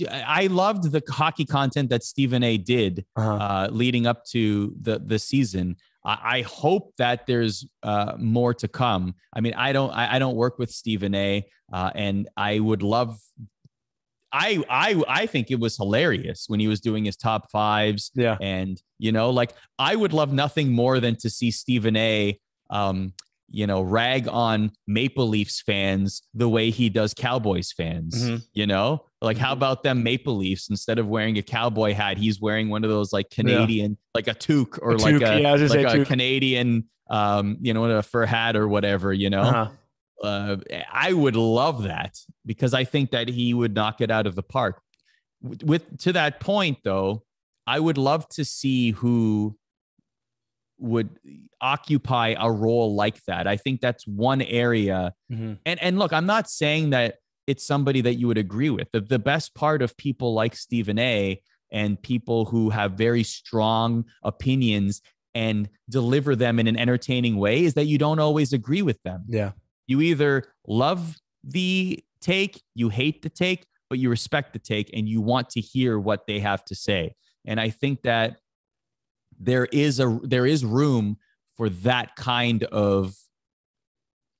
I loved the hockey content that Stephen A. did Uh-huh. uh, leading up to the the season. I, I hope that there's uh, more to come. I mean, I don't I, I don't work with Stephen A. Uh, and I would love. I I I think it was hilarious when he was doing his top fives, Yeah. and you know, like I would love nothing more than to see Stephen A. Um, you know, rag on Maple Leafs fans the way he does Cowboys fans. Mhm. You know, like how Mhm. about them Maple Leafs instead of wearing a cowboy hat, he's wearing one of those like Canadian, like a toque or A like toque, a yeah, I was gonna like a. Canadian, um, you know, a fur hat or whatever. You know, Uh-huh. uh, I would love that because I think that he would knock it out of the park. With, with to that point, though, I would love to see who would occupy a role like that. I think that's one area. Mhm. And and look, I'm not saying that it's somebody that you would agree with. The, the best part of people like Stephen A. and people who have very strong opinions and deliver them in an entertaining way is that you don't always agree with them. Yeah. You either love the take, you hate the take, but you respect the take and you want to hear what they have to say. And I think that there is a there is room for that kind of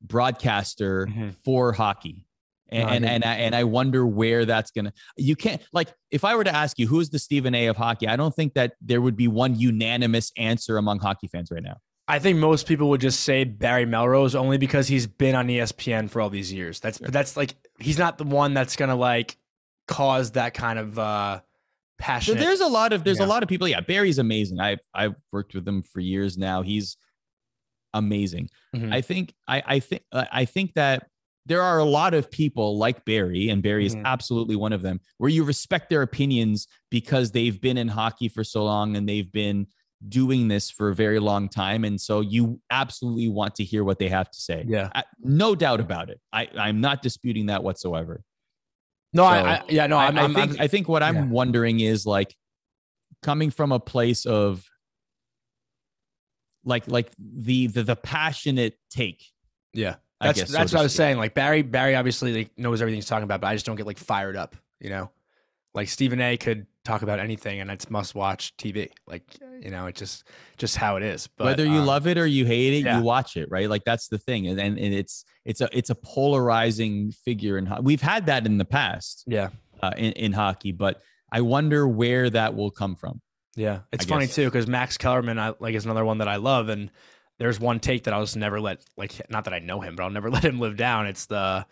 broadcaster Mhm. for hockey. And No, I and and I, and I wonder where that's gonna. You can't like if I were to ask you who's the Stephen A. of hockey, I don't think that there would be one unanimous answer among hockey fans right now. I think most people would just say Barry Melrose only because he's been on ESPN for all these years. That's that's like he's not the one that's gonna like cause that kind of uh So passion. there's a lot of there's Yeah. a lot of people. Yeah, Barry's amazing. I've I've worked with him for years now. He's amazing. Mhm. I think I I think I think that there are a lot of people like Barry, and Barry is Mhm. absolutely one of them, where you respect their opinions because they've been in hockey for so long and they've been doing this for a very long time, and so you absolutely want to hear what they have to say. yeah. I- no doubt about it. I I'm not disputing that whatsoever. No, So, I, I yeah, no, I, I'm, I I'm, think I'm- I think what I'm yeah. wondering is like coming from a place of like like the the, the passionate take. yeah. That's guess, that's to what I was saying. Like Barry, Barry obviously like, knows everything he's talking about, but I just don't get like fired up. You know, like Stephen A. could talk about anything, and it's must watch TV. Like you know, it's just just how it is. But Whether you um, love it or you hate it, yeah. you watch it, right? Like that's the thing, and, and and it's it's a it's a polarizing figure, and we've had that in the past yeah, uh, in in hockey, but I wonder where that will come from. Yeah, it's I funny guess. too because Max Kellerman, I like, is another one that I love, and there's one take that I'll just never let, like, not that I know him, but I'll never let him live down. It's the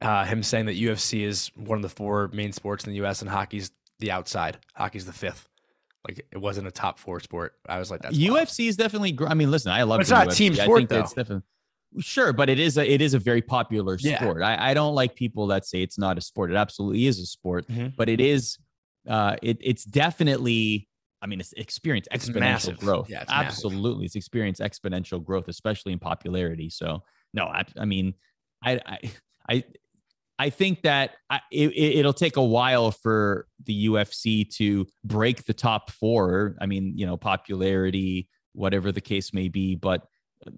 uh, him saying that UFC is one of the four main sports in the U.S. and hockey's the outside. Hockey's the fifth. Like it wasn't a top four sport. I was like, that's wild. UFC is definitely. gr- I mean, listen, I love. But it's the not a UFC. team I sport, think that it's definitely sure, but it is a it is a very popular Yeah. sport. I, I don't like people that say it's not a sport. It absolutely is a sport, Mhm. but it is. Uh, it it's definitely. I mean, it's experienced It's exponential massive. growth. Yeah, it's massive. absolutely, it's experienced exponential growth, especially in popularity. So no, I, I mean, I I I. I think that I, it, it'll take a while for the UFC to break the top four. I mean, you know, popularity, whatever the case may be, but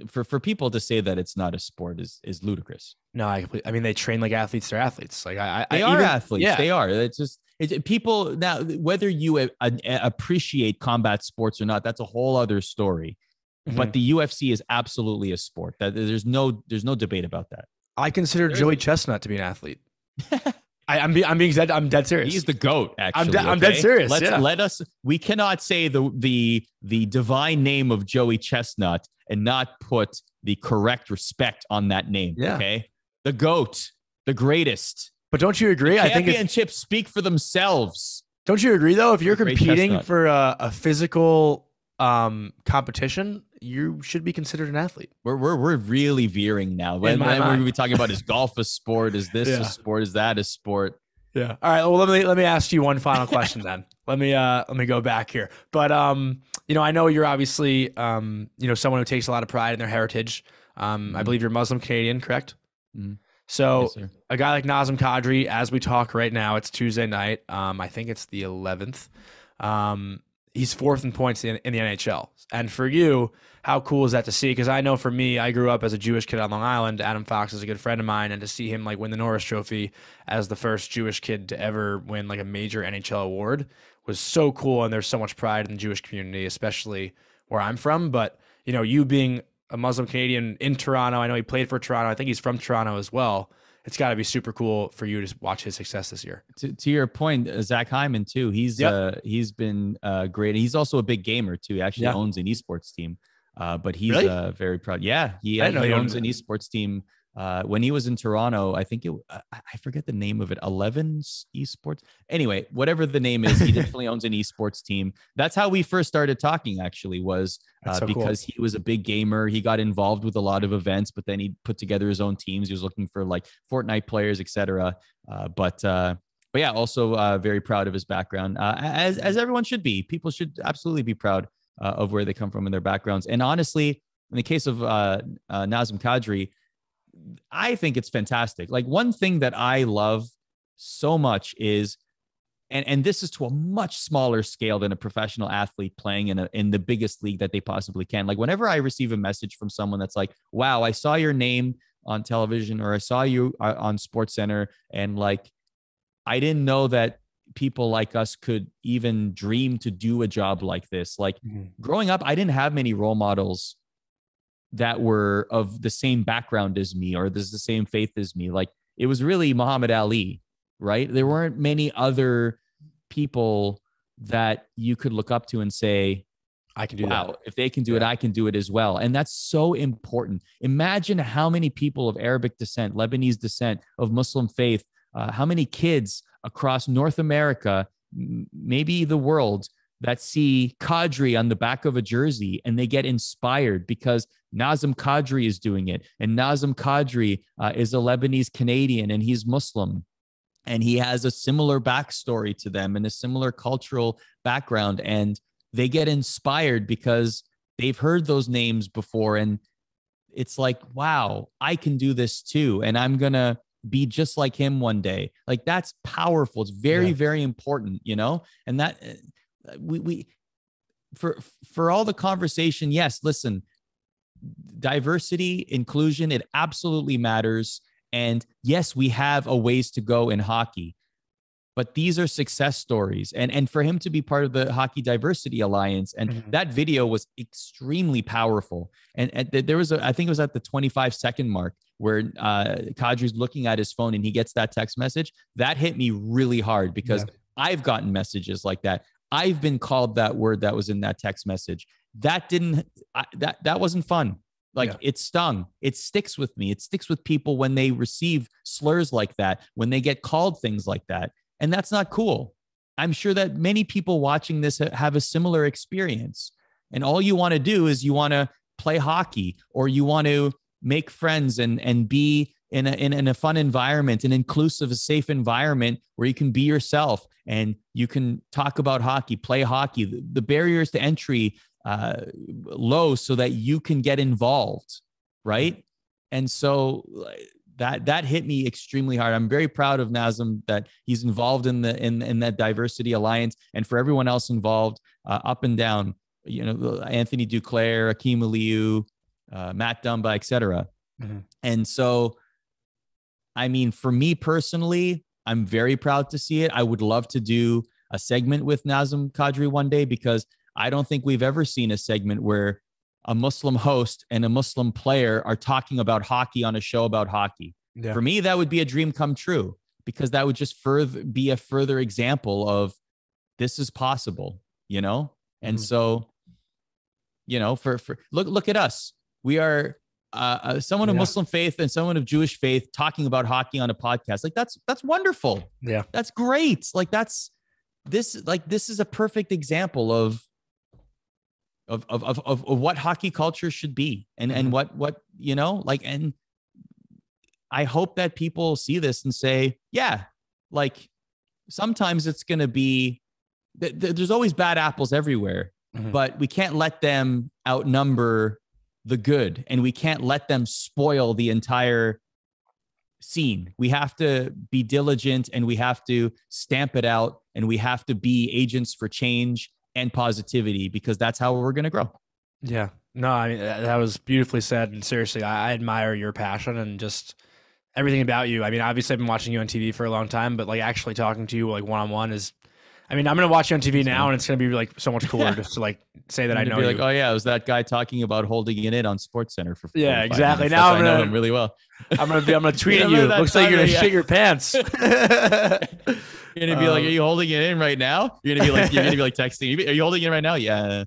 for for people to say that it's not a sport is is ludicrous. No, I, I mean they train like athletes. They're athletes. Like I, I They are even- athletes. Yeah, They are. It's just it's people now. Whether you a, a- appreciate combat sports or not, that's a whole other story. Mhm. But the UFC is absolutely a sport. That there's no there's no debate about that. I consider There's Joey a- Chestnut to be an athlete. I, I'm being, I'm being dead. I'm dead serious. He's the goat. Actually, de- I'm dead serious, Let's yeah. let us. We cannot say the the the divine name of Joey Chestnut and not put the correct respect on that name. Yeah. Okay, the goat, the greatest. but don't you agree? I think it's, Championships speak for themselves. don't you agree though? If you're competing chestnut. for a, a physical um, competition, you should be considered an athlete. We're we're, we're really veering now. When, when we're mind. we talking about is golf a sport? Is this Yeah. a sport? Is that a sport? Yeah. All right. Well, let me let me ask you one final question then. Let me uh let me go back here. But um, you know, I know you're obviously um, you know, someone who takes a lot of pride in their heritage. Um, I Mhm. believe you're Muslim Canadian, correct? Mhm. So Yes, a guy like Nazem Kadri, as we talk right now, it's Tuesday night. Um, I think it's the 11th. Um, he's fourth in points in, in the NHL. And for you, how cool is that to see? Because I know for me, I grew up as a Jewish kid on Long Island. Adam Fox is a good friend of mine, and to see him like win the Norris Trophy as the first Jewish kid to ever win like a major NHL award was so cool. And there's so much pride in the Jewish community, especially where I'm from. But you know, you being a Muslim Canadian in Toronto, I know he played for Toronto. I think he's from Toronto as well. It's got to be super cool for you to watch his success this year. to, to your point, uh, Zach Hyman too. He's Yep. uh he's been uh great. He's also a big gamer too. He actually Yeah. owns an esports team. Uh, but he's Really? uh very proud. Yeah, he, he owns an esports team. Uh, when he was in Toronto, I think it I forget the name of it. Eleven's esports. Anyway, whatever the name is, he definitely owns an esports team. That's how we first started talking. Actually, was uh, so cool. because he was a big gamer. He got involved with a lot of events, but then he put together his own teams. He was looking for like Fortnite players, etc. Uh, but uh, but yeah, also uh, very proud of his background, uh, as as everyone should be. People should absolutely be proud uh, of where they come from and their backgrounds. And honestly, in the case of uh, uh, Nazem Kadri, I think it's fantastic. Like one thing that I love so much is and and this is to a much smaller scale than a professional athlete playing in a in the biggest league that they possibly can. Like whenever I receive a message from someone that's like, "Wow, I saw your name on television or I saw you uh, on Sports Center and like I didn't know that people like us could even dream to do a job like this." Like mm-hmm. growing up, I didn't have many role models that were of the same background as me or there's the same faith as me. Like it was really Muhammad Ali, right? There weren't many other people that you could look up to and say, I can do wow, that. if they can do it, I can do it as well. And that's so important. Imagine how many people of Arabic descent, Lebanese descent, of Muslim faith, uh, how many kids across North America, maybe the world, that see Kadri on the back of a jersey and they get inspired because Nazem Kadri is doing it. And Nazem Kadri uh, is a Lebanese Canadian and he's Muslim. And he has a similar backstory to them and a similar cultural background. And they get inspired because they've heard those names before. And it's like, wow, I can do this too. And I'm going to be just like him one day. Like that's powerful. It's very, Yeah. very important, you know? And that uh, we, we, for, for all the conversation, yes, listen, diversity, inclusion, it absolutely matters. And yes, we have a ways to go in hockey, but these are success stories. And, and for him to be part of the Hockey Diversity Alliance, and Mhm. that video was extremely powerful. And, and there was, a, I think it was at the 25 second mark where uh, Kadri's looking at his phone and he gets that text message. That hit me really hard because I've gotten messages like that. I've been called that word that was in that text message. That didn't, I, that, that wasn't fun. Like Yeah. it stung. It sticks with me. It sticks with people when they receive slurs like that, when they get called things like that. And that's not cool. I'm sure that many people watching this have a similar experience. And all you want to do is you want to play hockey or you want to make friends and, and be in a, in, in a fun environment, an inclusive, a safe environment where you can be yourself and you can talk about hockey, play hockey. The, the barriers to entry uh, low so that you can get involved, right? And so that that hit me extremely hard. I'm very proud of Nazem that he's involved in the in in that diversity alliance, and for everyone else involved, uh, up and down. You know, Anthony Duclair, Akim Aliu, uh, Matt Dumba, etc. Mhm. And so, I mean, for me personally, I'm very proud to see it. I would love to do a segment with Nazem Kadri one day because I don't think we've ever seen a segment where a Muslim host and a Muslim player are talking about hockey on a show about hockey. Yeah. For me, that would be a dream come true because that would just further be a further example of this is possible, you know? And Mhm. so, you know, for for look look at us. We are uh, uh, someone of Yeah. Muslim faith and someone of Jewish faith talking about hockey on a podcast. Like that's that's wonderful. Yeah. That's great. Like that's this like this is a perfect example of of of of, of, what hockey culture should be and Mhm. and what what you know like and I hope that people see this and say, yeah, like sometimes it's going to be th- th- there's always bad apples everywhere, Mhm. but we can't let them outnumber the good and we can't let them spoil the entire scene. We have to be diligent and we have to stamp it out and we have to be agents for change and positivity because that's how we're going to grow. Yeah. No, I mean that was beautifully said. And seriously, I, I admire your passion and just everything about you. I mean, obviously, I've been watching you on TV for a long time, but like actually talking to you like one on one is. I mean, I'm gonna watch you on TV Thanks, now, and it's gonna be like so much cooler Yeah. just to like say that I know gonna be you. like, oh yeah, it was that guy talking about holding it in on Sports Center for Yeah, exactly. minutes. Now That's- I'm I know gonna- him really well. I'm gonna be. I'm gonna tweet at you. Looks like you're gonna that- shit your pants. You're gonna be like, Um, are you holding it in right now? You're gonna be like, you're gonna be like texting. Are you holding it in right now? Yeah.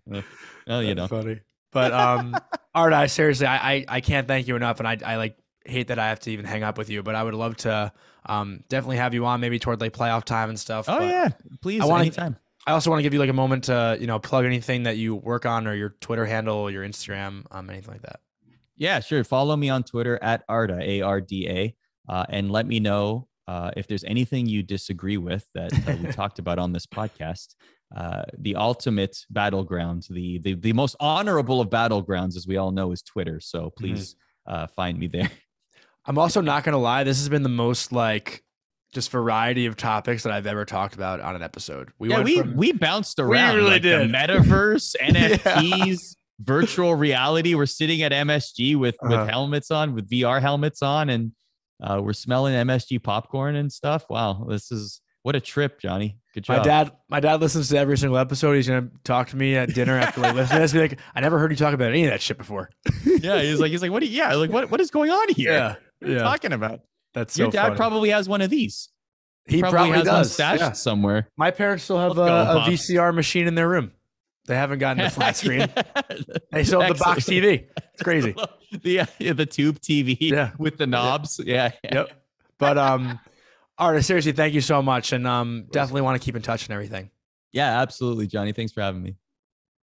Oh, you know. Funny. But um, Art, I seriously, I, I I can't thank you enough, and I I like hate that I have to even hang up with you, but I would love to um definitely have you on maybe toward like playoff time and stuff. Oh but yeah, please. I wanna- anytime. I also want to give you like a moment to you know plug anything that you work on or your Twitter handle, or your Instagram, um, anything like that. Yeah, sure. Follow me on Twitter at Arda A R D A, uh, and let me know uh, if there's anything you disagree with that uh, we talked about on this podcast. Uh, the ultimate battleground, the, the the most honorable of battlegrounds, as we all know, is Twitter. So please uh, find me there. I'm also not gonna lie, this has been the most like just variety of topics that I've ever talked about on an episode. We yeah, went we from- we bounced around. We really like the did. metaverse, NFTs, virtual reality. We're sitting at MSG with Uh-huh. with helmets on, with VR helmets on, and uh, we're smelling MSG popcorn and stuff. Wow, this is what a trip, Johnny. Good job. My dad, my dad listens to every single episode. He's gonna talk to me at dinner after like listening to this. Be like, I never heard you talk about any of that shit before. yeah, he's like, he's like, what? Do you, yeah, like what? What is going on here? Yeah, what are you yeah. talking about? That's so Your dad funny. probably has one of these. he probably, probably, has does. one stashed yeah. somewhere. My parents still have a, a VCR machine in their room. They haven't gotten the flat screen. They still have the box TV. It's crazy. the uh, the tube TV Yeah. with the knobs. Yeah. yeah. Yep. But um, Arda, seriously, thank you so much, and um, definitely want to keep in touch and everything. Yeah, absolutely, Johnny. Thanks for having me.